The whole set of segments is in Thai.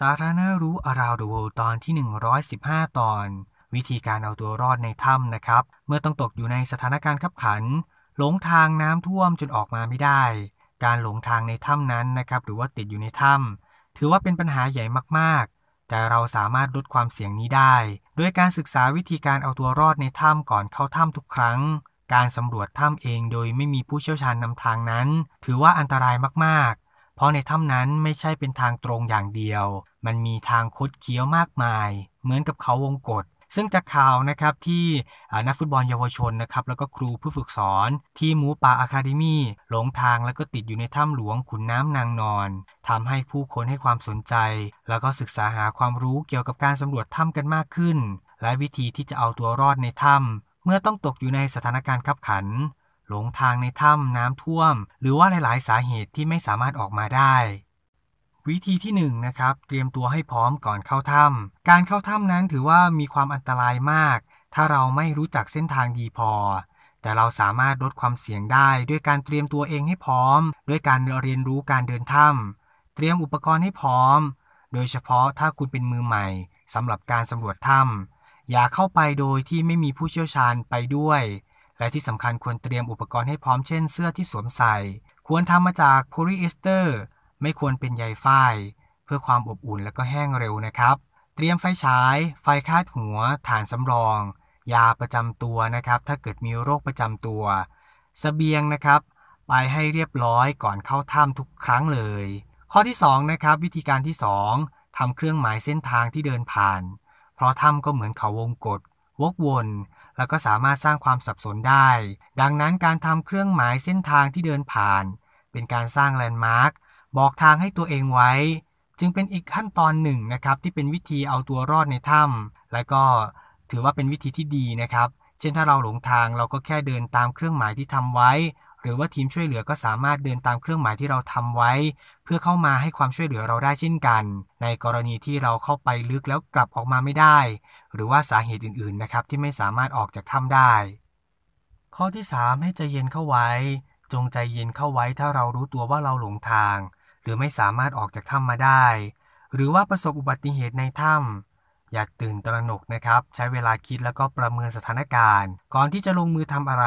สาธารณรู้ Around the World ตอนที่ 115 ตอน วิธีการเอาตัวรอดในถ้ำนะครับ เมื่อต้องตกอยู่ในสถานการณ์ขับขัน หลงทางน้ำท่วมจนออกมาไม่ได้ การหลงทางในถ้ำนั้นนะครับ หรือว่าติดอยู่ในถ้ำถือว่าเป็นปัญหาใหญ่มากๆ แต่เราสามารถลดความเสี่ยงนี้ได้ โดยการศึกษาวิธีการเอาตัวรอดในถ้ำก่อนเข้าถ้ำทุกครั้ง การสำรวจถ้ำเองโดยไม่มีผู้เชี่ยวชาญนำทางนั้น ถือว่าอันตรายมากๆ เพราะในถ้ำนั้นไม่ใช่เป็นทางตรงอย่างเดียว มันมีทางคดเคี้ยวมากมาย เหมือนกับเขาวงกฏซึ่งจากข่าวนะครับที่นักฟุตบอลเยาวชนนะครับแล้วก็ครูผู้ฝึกสอนที่มูป่าอะคาเดมี่หลงทางแล้วก็ติดอยู่ในถ้ำหลวงขุนน้ำนางนอนทำให้ผู้คนให้ความสนใจ แล้วก็ศึกษาหาความรู้เกี่ยวกับการสำรวจถ้ำกันมากขึ้น และวิธีที่จะเอาตัวรอดในถ้ำเมื่อต้องตกอยู่ในสถานการณ์ขับขัน หลงทางในถ้ำน้ำท่วม หรือว่าหลายๆ สาเหตุที่ไม่สามารถออกมาได้ วิธีที่1นนะครับ เตรียมตัวให้พร้อมก่อนเข้าถ้ำการเข้าถ้ำนั้นถือว่ามีความอันตรายมาก ถ้าเราไม่รู้จักเส้นทางดีพอ แต่เราสามารถลดความเสี่ยงได้ด้วยการเตรียมตัวเองให้พร้อม ด้วยการเรียนรู้การเดินถ้ำเตรียมอุปกรณ์ให้พร้อม โดยเฉพาะถ้าคุณเป็นมือใหม่สำหรับการสำรวจถ้ำอย่าเข้าไปโดยที่ไม่มีผู้เชี่ยวชาญไปด้วย และที่สำคัญควรเตรียมอุปกรณ์ให้พร้อมเช่นเสื้อที่สวมใส่ ควรทำมาจากโพลีเอสเตอร์ ไม่ควรเป็นใยฝ้ายเพื่อความอบอุ่นและก็แห้งเร็วนะครับ เตรียมไฟฉาย ไฟคาดหัว ถ่านสำรอง ยาประจำตัวนะครับ ถ้าเกิดมีโรคประจำตัวสเสบียงนะครับ ไปให้เรียบร้อยก่อนเข้าถ้ำทุกครั้งเลย ข้อที่2นะครับวิธีการที่ 2ทำเครื่องหมายเส้นทางที่เดินผ่าน เพราะถ้ำก็เหมือนเขาวงกฏวกวน แล้วก็สามารถสร้างความสับสนได้ ดังนั้นการทำเครื่องหมายเส้นทางที่เดินผ่าน เป็นการสร้างแลนด์มาร์ค บอกทางให้ตัวเองไว้ จึงเป็นอีกขั้นตอนหนึ่งนะครับที่เป็นวิธีเอาตัวรอดในถ้ำและก็ถือว่าเป็นวิธีที่ดีนะครับ เช่นถ้าเราหลงทางเราก็แค่เดินตามเครื่องหมายที่ทำไว้ หรือว่าทีมช่วยเหลือก็สามารถเดินตามเครื่องหมายที่เราทำไว้ เพื่อเข้ามาให้ความช่วยเหลือเราได้เช่นกัน ในกรณีที่เราเข้าไปลึกแล้วกลับออกมาไม่ได้ หรือว่าสาเหตุอื่นๆนะครับที่ไม่สามารถออกจากถ้ำได้ ข้อที่ 3 ให้ใจเย็นเข้าไว้ จงใจเย็นเข้าไว้ถ้าเรารู้ตัวว่าเราหลงทาง หรือไม่สามารถออกจากถ้ำมาได้ หรือว่าประสบอุบัติเหตุในถ้ำอย่าตื่นตระหนกนะครับ ใช้เวลาคิดแล้วก็ประเมินสถานการณ์ ก่อนที่จะลงมือทำอะไร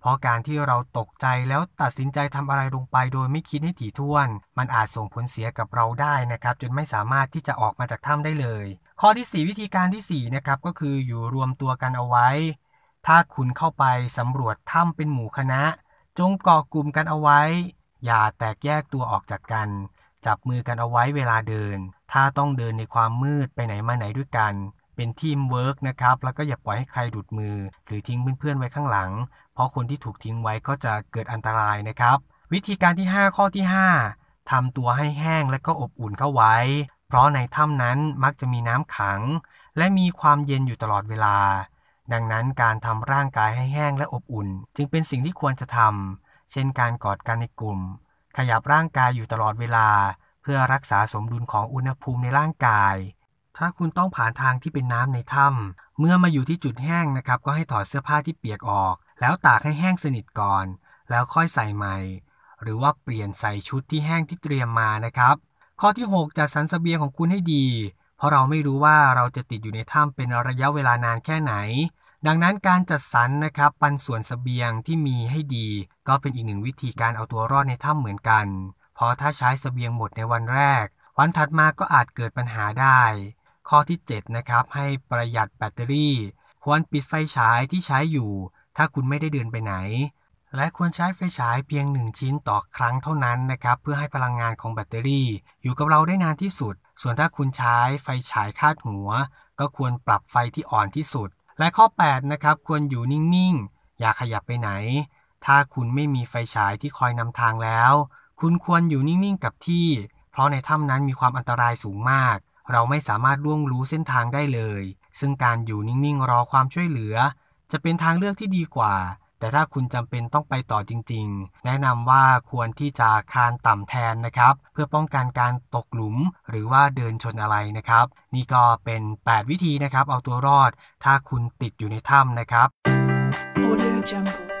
เพราะการที่เราตกใจแล้วตัดสินใจทำอะไรลงไปโดยไม่คิดให้ถี่ถ้วน มันอาจส่งผลเสียกับเราได้นะครับ จนไม่สามารถที่จะออกมาจากถ้ำได้เลย ข้อที่ 4 วิธีการที่4นะครับก็คืออยู่รวมตัวกันเอาไว้ ถ้าคุณเข้าไปสำรวจถ้ำเป็นหมู่คณะ จงเกาะกลุ่มกันเอาไว้ อย่าแตกแยกตัวออกจากกัน จับมือกันเอาไว้เวลาเดิน ถ้าต้องเดินในความมืดไปไหนมาไหนด้วยกัน เป็นทีมเวิร์กนะครับ แล้วก็อย่าปล่อยให้ใครหลุดมือ หรือทิ้งเพื่อนๆไว้ข้างหลัง เพราะคนที่ถูกทิ้งไว้ก็จะเกิดอันตรายนะครับ วิธีการที่ 5 ข้อที่ 5ทำตัวให้แห้งและก็อบอุ่นเข้าไว้ เพราะในถ้ำนั้นมักจะมีน้ำขัง และมีความเย็นอยู่ตลอดเวลา ดังนั้นการทำร่างกายให้แห้งและอบอุ่น จึงเป็นสิ่งที่ควรจะทำ เช่นการกอดกันในกลุ่ม ขยับร่างกายอยู่ตลอดเวลา เพื่อรักษาสมดุลของอุณหภูมิในร่างกาย ถ้าคุณต้องผ่านทางที่เป็นน้ำในถ้ำเมื่อมาอยู่ที่จุดแห้งนะครับ ก็ให้ถอดเสื้อผ้าที่เปียกออก แล้วตากให้แห้งสนิทก่อน แล้วค่อยใส่ใหม่ หรือว่าเปลี่ยนใส่ชุดที่แห้งที่เตรียมมานะครับ ข้อที่ 6 จัดสรรเสบียงของคุณให้ดี เพราะเราไม่รู้ว่าเราจะติดอยู่ในถ้ำเป็นระยะเวลานานแค่ไหน ดังนั้นการจัดสรรนะครับปันส่วนสเสบียงที่มีให้ดี ก็เป็นอีกหนึ่งวิธีการเอาตัวรอดในถ้ำเหมือนกัน เพราะถ้าใช้สเสบียงหมดในวันแรก วันถัดมาก็อาจเกิดปัญหาได้ ข้อที่7นะครับให้ประหยัดแบตเตอรี่ ควรปิดไฟฉายที่ใช้อยู่ ถ้าคุณไม่ได้เดินไปไหนและควรใช้ไฟฉายเพียง 1 ชิ้นต่อครั้งเท่านั้นนะครับ เพื่อให้พลังงานของแบตเตอรี่ อยู่กับเราได้นานที่สุด ส่วนถ้าคุณใช้ไฟฉายคาดหัว ก็ควรปรับไฟที่อ่อนที่สุด และข้อ 8 นะครับ ควรอยู่นิ่งๆ อย่าขยับไปไหน ถ้าคุณไม่มีไฟฉายที่คอยนำทางแล้ว คุณควรอยู่นิ่งๆ กับที่ เพราะในถ้ำนั้นมีความอันตรายสูงมาก เราไม่สามารถล่วงรู้เส้นทางได้เลย ซึ่งการอยู่นิ่งๆ รอความช่วยเหลือ จะเป็นทางเลือกที่ดีกว่า แต่ถ้าคุณจำเป็นต้องไปต่อจริง ๆ แนะนำว่าควรที่จะคานต่ำแทนนะครับ เพื่อป้องกันการตกหลุมหรือว่าเดินชนอะไรนะครับ นี่ก็เป็น 8 วิธีนะครับ เอาตัวรอด ถ้าคุณติดอยู่ในถ้ำนะครับ Audio Jungle